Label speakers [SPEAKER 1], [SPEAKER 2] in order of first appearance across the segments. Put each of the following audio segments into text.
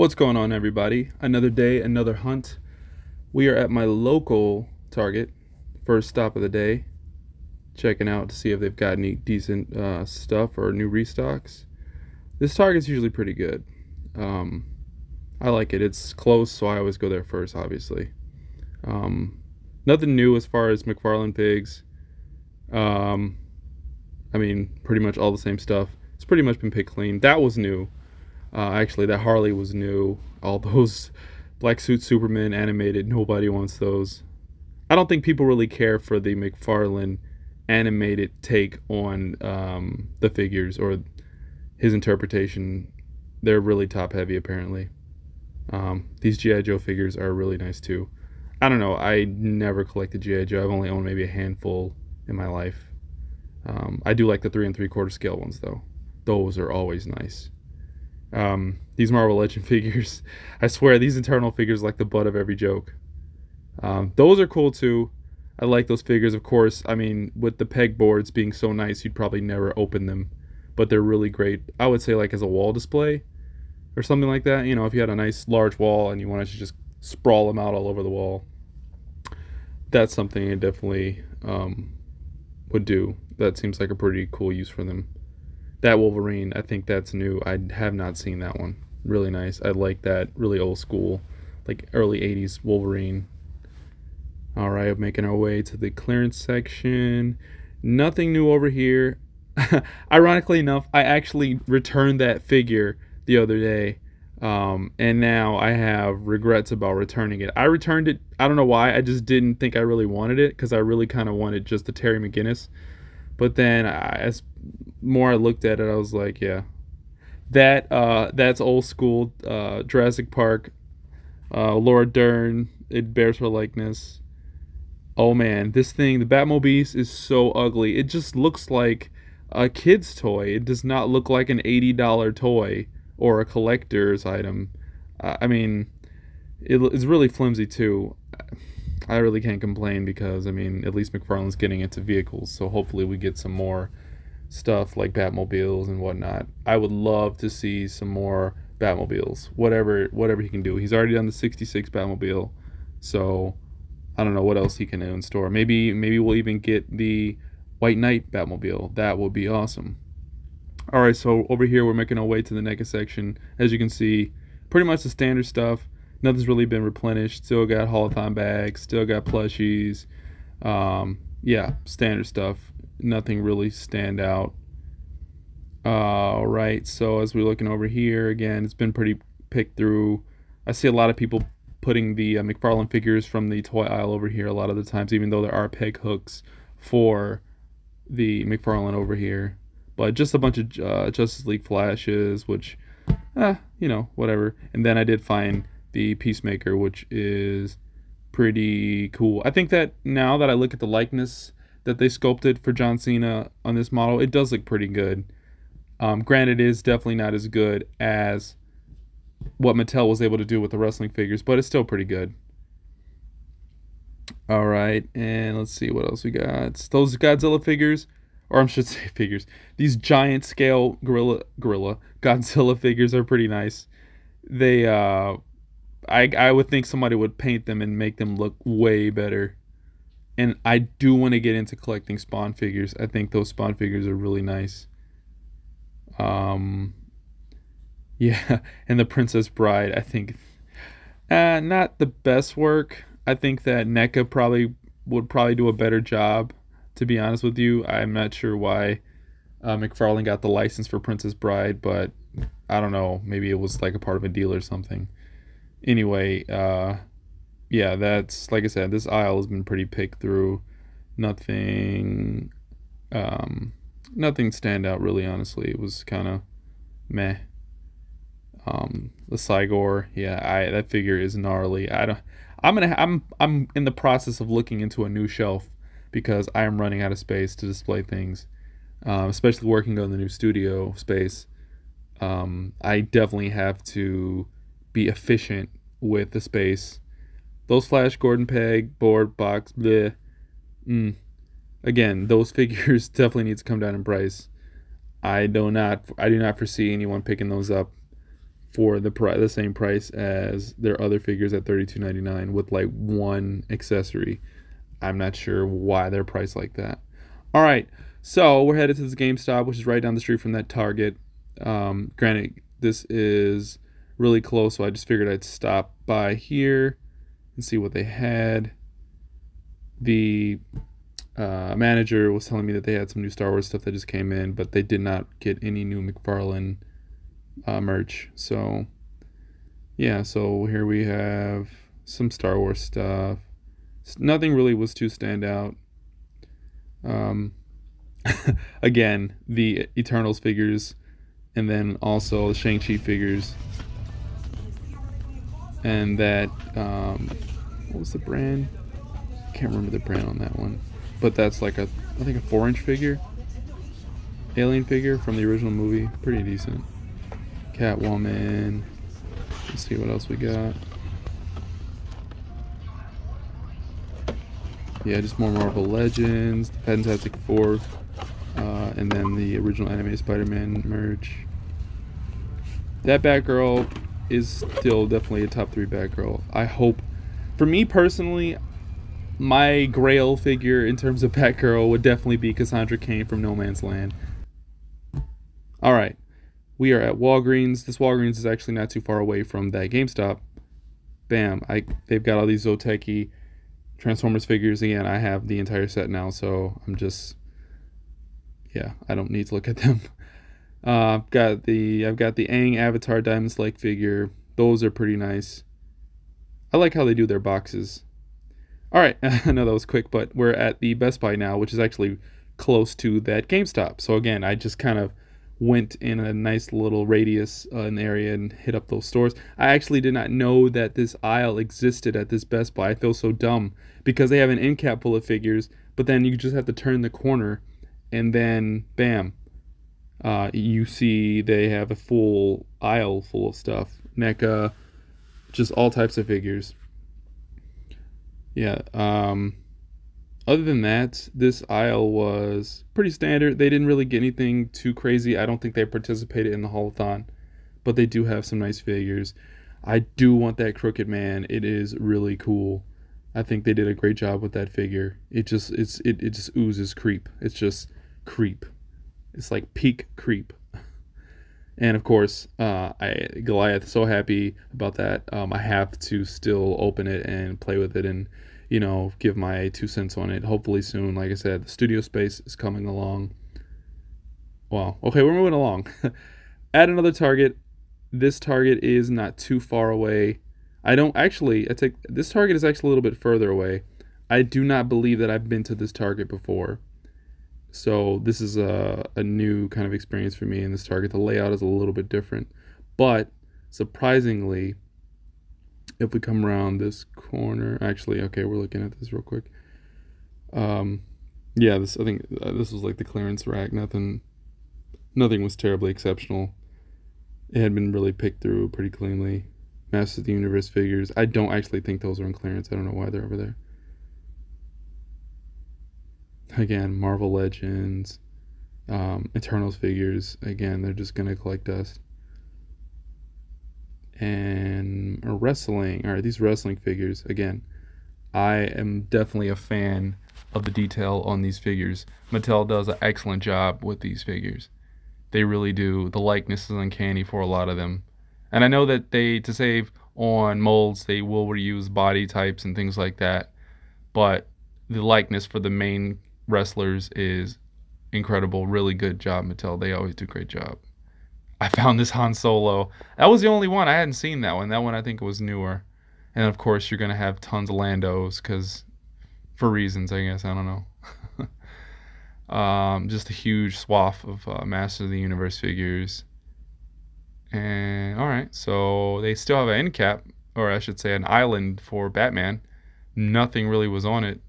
[SPEAKER 1] What's going on, everybody? Another day, another hunt. We are at my local Target, first stop of the day, checking out to see if they've got any decent uh, stuff or new restocks. This Target's usually pretty good. Um, I like it. It's close, so I always go there first, obviously. Um, nothing new as far as McFarlane pigs. Um, I mean, pretty much all the same stuff. It's pretty much been picked clean. That was new. Uh, actually, that Harley was new. All those Black Suit Superman animated, nobody wants those. I don't think people really care for the McFarlane animated take on um, the figures or his interpretation. They're really top heavy, apparently. Um, these G.I. Joe figures are really nice too. I don't know. I never collected G.I. Joe. I've only owned maybe a handful in my life. Um, I do like the three and three quarter scale ones though. Those are always nice. Um, these Marvel Legend figures, I swear these Eternals figures like the butt of every joke. Um, those are cool too. I like those figures, of course. I mean, with the peg boards being so nice, you'd probably never open them, but they're really great. I would say like as a wall display or something like that. You know, if you had a nice large wall and you wanted to just sprawl them out all over the wall, that's something I definitely um, would do. That seems like a pretty cool use for them. That Wolverine, I think that's new. I have not seen that one. Really nice. I like that really old school, like early 80s Wolverine. All right, making our way to the clearance section. Nothing new over here. Ironically enough, I actually returned that figure the other day. Um, and now I have regrets about returning it. I returned it. I don't know why. I just didn't think I really wanted it because I really kind of wanted just the Terry McGinnis. But then, I, as more I looked at it, I was like, yeah, that uh, that's old school uh, Jurassic Park. Uh, Laura Dern, it bears her likeness. Oh man, this thing, the Batmobile is so ugly. It just looks like a kid's toy. It does not look like an eighty dollar toy or a collector's item. I mean, it, it's really flimsy too. I really can't complain because I mean, at least McFarlane's getting into vehicles, so hopefully we get some more stuff like Batmobiles and whatnot. I would love to see some more Batmobiles. Whatever whatever he can do. He's already done the 66 Batmobile. So I don't know what else he can do in store. Maybe maybe we'll even get the White Knight Batmobile. That would be awesome. All right, so over here we're making our way to the NECA section. As you can see, pretty much the standard stuff. Nothing's really been replenished. Still got haulathon bags. Still got plushies. Um, yeah, standard stuff nothing really stand out. All right, so as we're looking over here again, it's been pretty picked through. I see a lot of people putting the uh, McFarlane figures from the toy aisle over here a lot of the times, even though there are peg hooks for the McFarlane over here. But just a bunch of uh, Justice League flashes, which, eh, you know, whatever. And then I did find the Peacemaker, which is pretty cool. I think that now that I look at the likeness that they sculpted for John Cena on this model, it does look pretty good. Um, granted, it is definitely not as good as what Mattel was able to do with the wrestling figures, but it's still pretty good. All right, and let's see what else we got. Those Godzilla figures, or I should say figures. These giant scale gorilla, gorilla Godzilla figures are pretty nice. They, uh, I, I would think somebody would paint them and make them look way better and I do want to get into collecting Spawn figures. I think those Spawn figures are really nice. Um, yeah, and the Princess Bride. I think, uh, not the best work. I think that NECA probably would probably do a better job. To be honest with you, I'm not sure why uh, McFarlane got the license for Princess Bride, but I don't know. Maybe it was like a part of a deal or something. Anyway, uh, yeah, that's like I said, this aisle has been pretty picked through. Nothing, um, nothing stand out really. Honestly, it was kind of meh. Um, the Cygor, yeah, I that figure is gnarly. I don't. I'm gonna. I'm. I'm in the process of looking into a new shelf because I am running out of space to display things, um, especially working on the new studio space. Um, I definitely have to be efficient with the space those Flash Gordon Peg board box bleh. Mm. Again, those figures definitely need to come down in price. I do not I do not foresee anyone picking those up for the pri- the same price as their other figures at thirty two ninety nine with like one accessory. I'm not sure why they're priced like that. All right, so we're headed to this GameStop, which is right down the street from that Target. Um, granted, this is really close, so I just figured I'd stop by here and see what they had. The uh, manager was telling me that they had some new Star Wars stuff that just came in, but they did not get any new McFarlane uh, merch. So, yeah, so here we have some Star Wars stuff. Nothing really was too stand out. Um, again, the Eternals figures, and then also the Shang-Chi figures. And that, um, what was the brand? Can't remember the brand on that one. But that's like a, I think a four inch figure. Alien figure from the original movie. Pretty decent. Catwoman. Let's see what else we got. Yeah, just more Marvel Legends, Fantastic Four, uh, and then the original anime Spider-Man merch. That Batgirl is still definitely a top three Batgirl. I hope, for me personally, my Grail figure in terms of Batgirl would definitely be Cassandra Cain from No Man's Land. All right, we are at Walgreens. This Walgreens is actually not too far away from that GameStop. Bam! I they've got all these Zoteki Transformers figures again. I have the entire set now, so I'm just yeah, I don't need to look at them. Uh, I've got the I've got the Aang Avatar Diamond Select figure. Those are pretty nice. I like how they do their boxes. All right, I know that was quick, but we're at the Best Buy now, which is actually close to that GameStop. So again, I just kind of went in a nice little radius uh, in the area and hit up those stores. I actually did not know that this aisle existed at this Best Buy. I feel so dumb because they have an end cap full of figures, but then you just have to turn the corner and then bam, uh, you see they have a full aisle full of stuff. NECA, just all types of figures. Yeah. Um, other than that, this aisle was pretty standard. They didn't really get anything too crazy. I don't think they participated in the haulathon, but they do have some nice figures. I do want that Crooked Man. It is really cool. I think they did a great job with that figure. It just it's it, it just oozes creep. It's just creep. It's like peak creep. And of course, uh, I Goliath so happy about that. Um, I have to still open it and play with it and you know give my two cents on it. Hopefully soon. Like I said, the studio space is coming along. Wow. Okay, we're moving along. At another target. This target is not too far away. I don't actually. I take this target is actually a little bit further away. I do not believe that I've been to this target before. So this is a, a new kind of experience for me in this target. The layout is a little bit different. But surprisingly, if we come around this corner, actually, okay, we're looking at this real quick. Um, yeah, this I think uh, this was like the clearance rack. Nothing, nothing was terribly exceptional. It had been really picked through pretty cleanly. Masters of the Universe figures. I don't actually think those are in clearance. I don't know why they're over there again, Marvel Legends, um, Eternals figures. Again, they're just gonna collect dust. And wrestling. All right, these wrestling figures. Again, I am definitely a fan of the detail on these figures. Mattel does an excellent job with these figures. They really do. The likeness is uncanny for a lot of them. And I know that they, to save on molds, they will reuse body types and things like that. But the likeness for the main wrestlers is incredible. Really good job, Mattel. They always do great job. I found this Han Solo. That was the only one I hadn't seen. That one. That one I think was newer. And of course, you're gonna have tons of Landos because, for reasons I guess I don't know. um, just a huge swath of uh, Master of the Universe figures. And all right, so they still have an end cap, or I should say, an island for Batman. Nothing really was on it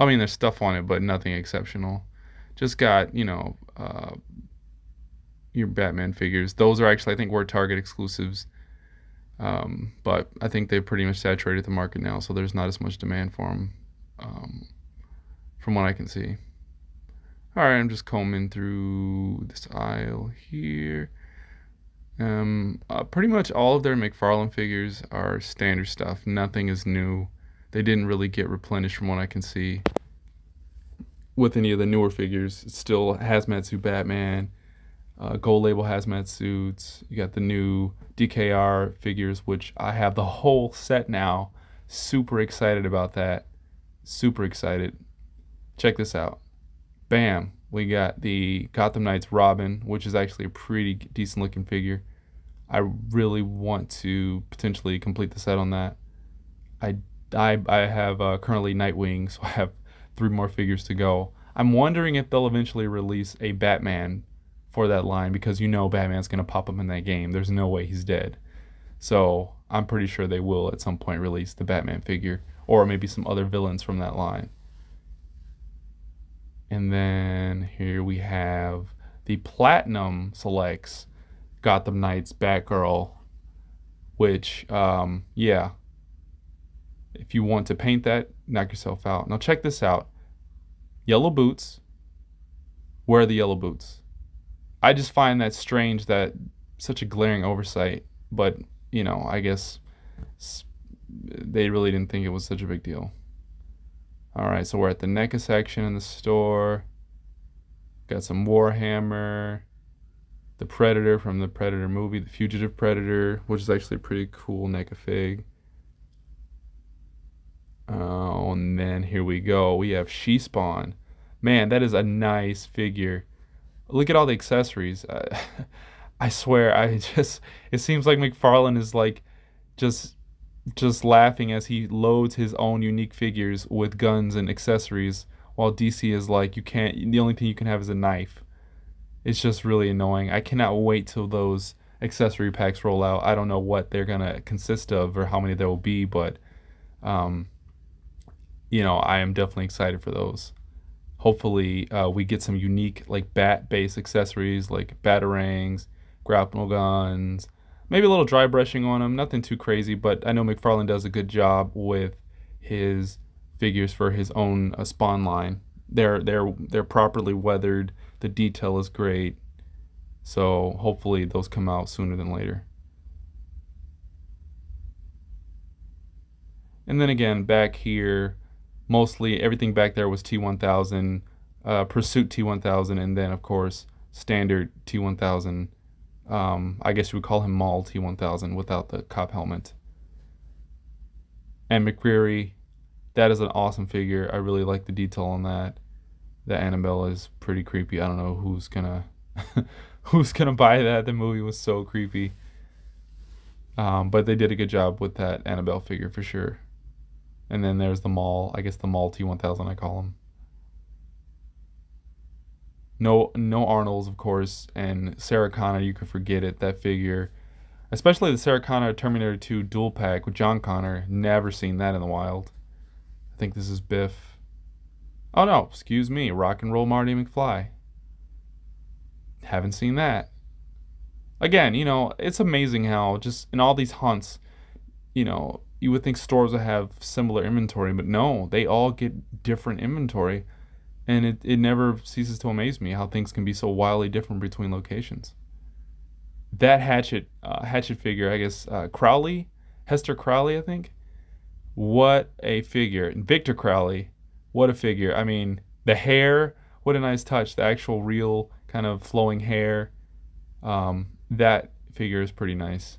[SPEAKER 1] I mean, there's stuff on it, but nothing exceptional. Just got, you know, uh, your Batman figures. Those are actually, I think, were Target exclusives. Um, but I think they've pretty much saturated the market now, so there's not as much demand for them, um, from what I can see. All right, I'm just combing through this aisle here. Um, uh, pretty much all of their McFarlane figures are standard stuff. Nothing is new. They didn't really get replenished from what I can see. With any of the newer figures, it's still Hazmat Suit Batman, uh, Gold Label Hazmat Suits. You got the new DKR figures, which I have the whole set now. Super excited about that. Super excited. Check this out. Bam. We got the Gotham Knights Robin, which is actually a pretty decent looking figure. I really want to potentially complete the set on that. I, I, I have uh, currently Nightwing, so I have three more figures to go. I'm wondering if they'll eventually release a Batman for that line because you know Batman's going to pop up in that game. There's no way he's dead. So I'm pretty sure they will at some point release the Batman figure or maybe some other villains from that line. And then here we have the Platinum Selects Gotham Knights Batgirl, which, um, yeah, if you want to paint that, knock yourself out. Now, check this out yellow boots. Where are the yellow boots? I just find that strange that such a glaring oversight, but, you know, I guess they really didn't think it was such a big deal. All right, so we're at the NECA section in the store. Got some Warhammer, the Predator from the Predator movie, the Fugitive Predator, which is actually a pretty cool NECA fig. Oh, and then here we go. We have She Spawn. Man, that is a nice figure. Look at all the accessories. Uh, I swear, I just it seems like McFarlane is like just just laughing as he loads his own unique figures with guns and accessories, while DC is like, you can't. The only thing you can have is a knife. It's just really annoying. I cannot wait till those accessory packs roll out. I don't know what they're gonna consist of or how many there will be, but um, you know, I am definitely excited for those. Hopefully, uh, we get some unique like bat-based accessories like batarangs, grapple guns, maybe a little dry brushing on them, nothing too crazy, but I know McFarlane does a good job with his figures for his own uh, spawn line. They're they're they're properly weathered. The detail is great. So hopefully those come out sooner than later. And then again, back here, mostly everything back there was T1000, uh, Pursuit T1000, and then of course standard T1000 um, I guess you would call him Mall T1000 without the cop helmet. And McCreary, that is an awesome figure. I really like the detail on that. The Annabelle is pretty creepy. I don't know who's gonna who's gonna buy that. The movie was so creepy. Um, but they did a good job with that Annabelle figure for sure. And then there's the Mall. I guess the Mall T1000 I call him. No, no Arnold's, of course, and Sarah Connor. You could forget it. That figure, especially the Sarah Connor Terminator 2 dual pack with John Connor. Never seen that in the wild. I think this is Biff. Oh no, excuse me, Rock and Roll Marty McFly. Haven't seen that. Again, you know, it's amazing how just in all these hunts, you know, you would think stores would have similar inventory, but no, they all get different inventory and it, it never ceases to amaze me how things can be so wildly different between locations. That Hatchet uh, Hatchet figure, I guess uh, Crowley, Hester Crowley, I think. What a figure, And Victor Crowley, what a figure. I mean, the hair, what a nice touch. The actual real kind of flowing hair. Um, that figure is pretty nice.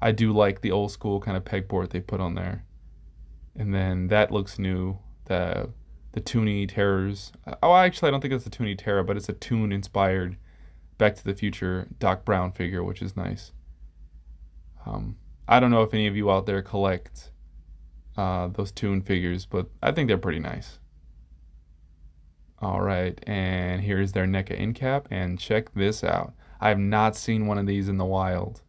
[SPEAKER 1] I do like the old school kind of pegboard they put on there. And then that looks new. The the Toony Terrors. Oh, actually, I don't think it's the Toony Terror, but it's a Toon inspired Back to the Future Doc Brown figure, which is nice. Um, I don't know if any of you out there collect uh, those Toon figures, but I think they're pretty nice. All right, and here's their NECA end cap, and check this out. I have not seen one of these in the wild.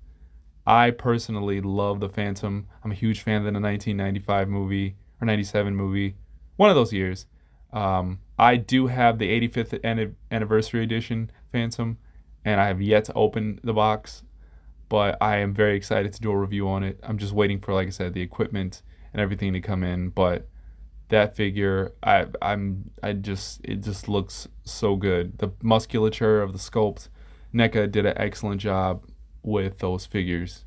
[SPEAKER 1] I personally love the Phantom. I'm a huge fan of the 1995 movie or 97 movie one of those years. Um, I do have the 85th anniversary edition Phantom, and I have yet to open the box, but I am very excited to do a review on it. I'm just waiting for, like I said, the equipment and everything to come in. But that figure, I I'm I just it just looks so good. The musculature of the sculpt, NECA did an excellent job. With those figures.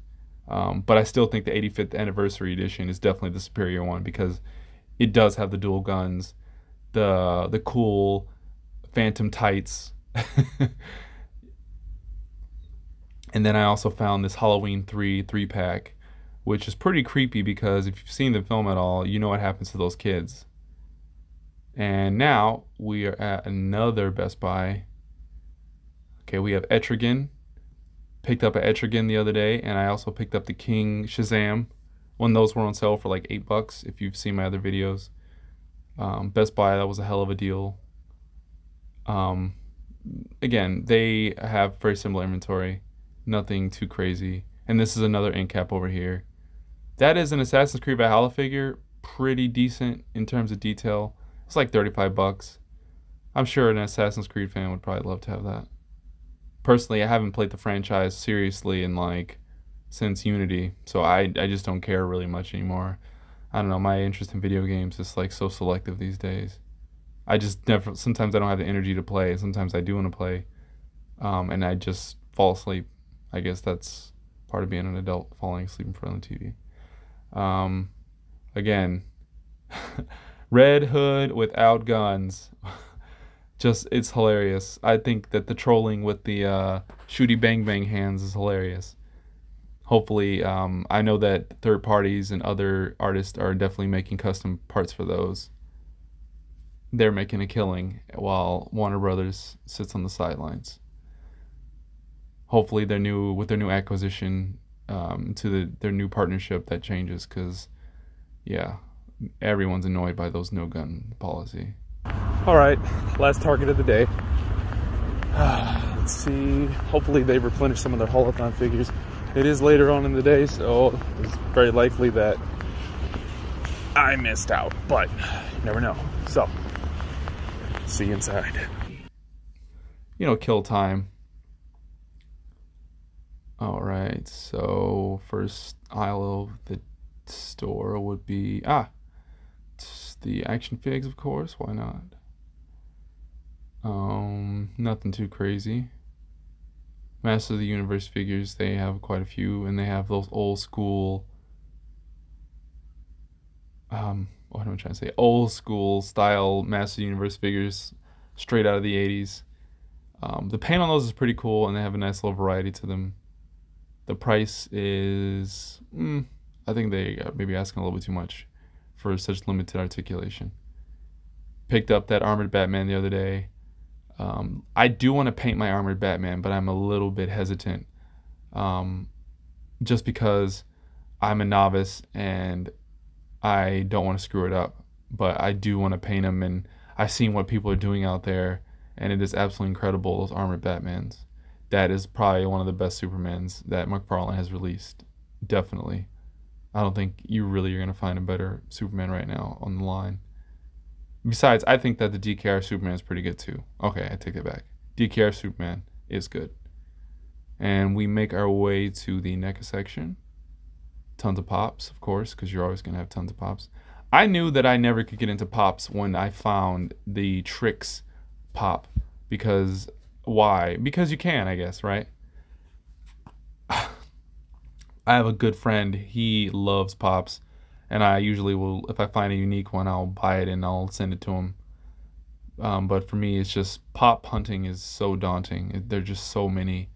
[SPEAKER 1] Um, but I still think the 85th anniversary edition is definitely the superior one because it does have the dual guns, the the cool phantom tights. and then I also found this Halloween 3 3 pack, which is pretty creepy because if you've seen the film at all, you know what happens to those kids. And now we are at another Best Buy. Okay, we have Etrigan. Picked up an Etrigan the other day, and I also picked up the King Shazam. When those were on sale for like eight bucks, if you've seen my other videos. Um, Best Buy, that was a hell of a deal. Um, again, they have very similar inventory, nothing too crazy. And this is another end cap over here. That is an Assassin's Creed Valhalla figure, pretty decent in terms of detail. It's like 35 bucks. I'm sure an Assassin's Creed fan would probably love to have that. Personally, I haven't played the franchise seriously in like since Unity, so I I just don't care really much anymore. I don't know, my interest in video games is like so selective these days. I just never sometimes I don't have the energy to play, sometimes I do want to play. Um, and I just fall asleep. I guess that's part of being an adult, falling asleep in front of the TV. Um, again, Red Hood without guns. Just it's hilarious. I think that the trolling with the uh, shooty bang bang hands is hilarious. Hopefully, um, I know that third parties and other artists are definitely making custom parts for those. They're making a killing while Warner Brothers sits on the sidelines. Hopefully, their new with their new acquisition um, to the, their new partnership that changes because, yeah, everyone's annoyed by those no gun policy.
[SPEAKER 2] All right, last target of the day. Let's see. Hopefully, they replenish some of their haulathon figures. It is later on in the day, so it's very likely that I missed out, but never know. So, see you inside.
[SPEAKER 1] You know, kill time. All right, so first aisle of the store would be ah the action figs, of course. Why not? Nothing too crazy. Master of the Universe figures, they have quite a few, and they have those old school. Um, what am I trying to say? Old school style Master of the Universe figures, straight out of the '80s. Um, the paint on those is pretty cool, and they have a nice little variety to them. The price is, mm, I think they maybe asking a little bit too much for such limited articulation. Picked up that armored Batman the other day. Um, I do want to paint my armored Batman, but I'm a little bit hesitant, um, just because I'm a novice and I don't want to screw it up. But I do want to paint him, and I've seen what people are doing out there, and it is absolutely incredible. Those armored Batmans. That is probably one of the best Supermans that McFarlane has released. Definitely. I don't think you really are going to find a better Superman right now on the line. Besides, I think that the DKR Superman is pretty good too. Okay, I take it back. DKR Superman is good. And we make our way to the NECA section. Tons of pops, of course, because you're always going to have tons of pops. I knew that I never could get into pops when I found the tricks pop. Because, why? Because you can, I guess, right? I have a good friend. He loves pops, and I usually will if I find a unique one, I'll buy it and I'll send it to them. Um, but for me, it's just pop hunting is so daunting. There're just so many.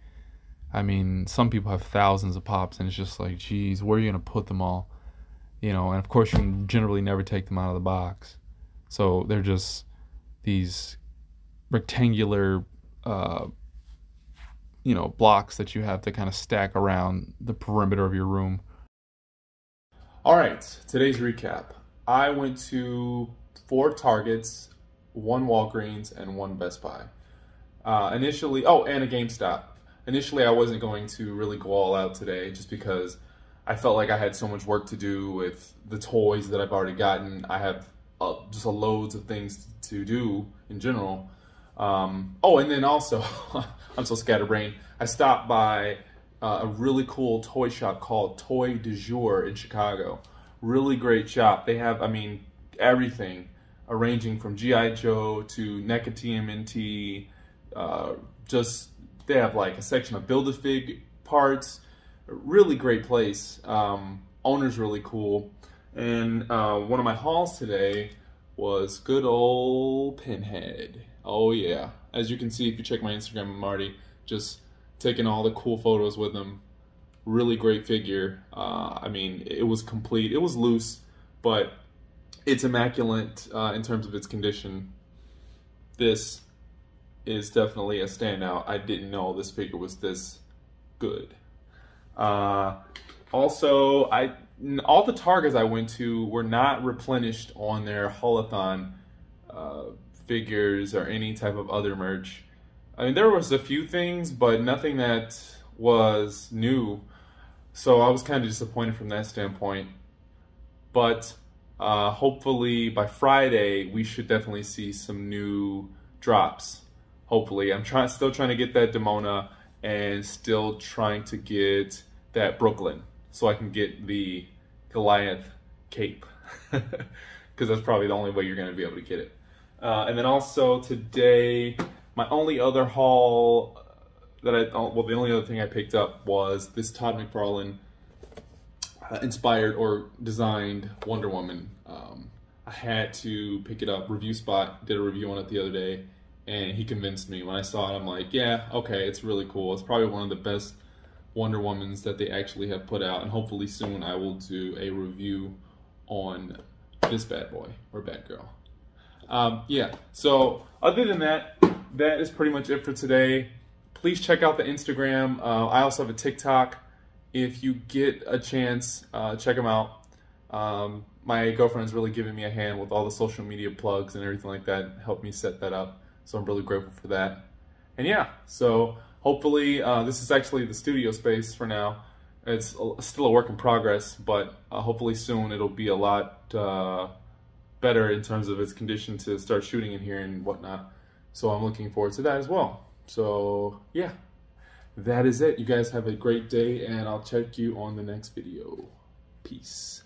[SPEAKER 1] I mean, some people have thousands of pops, and it's just like, geez, where are you gonna put them all? You know, and of course, you can generally never take them out of the box. So they're just these rectangular uh, you know, blocks that you have to kind of stack around the perimeter of your room. All right, today's recap. I went to four Targets, one Walgreens, and one Best Buy. Uh, initially, oh, and a GameStop. Initially, I wasn't going to really go all out today just because I felt like I had so much work to do with the toys that I've already gotten. I have uh, just a loads of things to do in general. Um, oh, and then also, I'm so scatterbrained. I stopped by uh, a really cool toy shop called Toy de Jour in Chicago. Really great shop. They have, I mean, everything, arranging from GI Joe to NECA TMNT. Uh, just they have like a section of Build a Fig parts. Really great place. Um, owner's really cool. And uh, one of my hauls today was good old Pinhead. Oh yeah. As you can see, if you check my Instagram, Marty just taking all the cool photos with him. Really great figure. Uh, I mean, it was complete. It was loose, but it's immaculate uh, in terms of its condition. This is definitely a standout. I didn't know this figure was this good. Uh, also, I all the targets I went to were not replenished on their haulathon uh, figures or any type of other merch. I mean, there was a few things, but nothing that was new. So I was kind of disappointed from that standpoint. But uh, hopefully by Friday, we should definitely see some new drops. Hopefully, I'm trying, still trying to get that Demona and still trying to get that Brooklyn so I can get the Goliath cape because that's probably the only way you're going to be able to get it. Uh, and then also today, my only other haul that I, well, the only other thing I picked up was this Todd McFarlane uh, inspired or designed Wonder Woman. Um, I had to pick it up. Review Spot did a review on it the other day, and he convinced me. When I saw it, I'm like, yeah, okay, it's really cool. It's probably one of the best Wonder Womans that they actually have put out, and hopefully soon I will do a review on this bad boy or bad girl. Um, yeah, so other than that, that is pretty much it for today. Please check out the Instagram. Uh, I also have a TikTok. If you get a chance, uh, check them out. Um, my girlfriend's really giving me a hand with all the social media plugs and everything like that, helped me set that up. So I'm really grateful for that. And yeah, so hopefully uh, this is actually the studio space for now. It's still a work in progress, but uh, hopefully soon it'll be a lot uh, better in terms of its condition to start shooting in here and whatnot. So I'm looking forward to that as well. So yeah, that is it. You guys have a great day and I'll check you on the next video. Peace.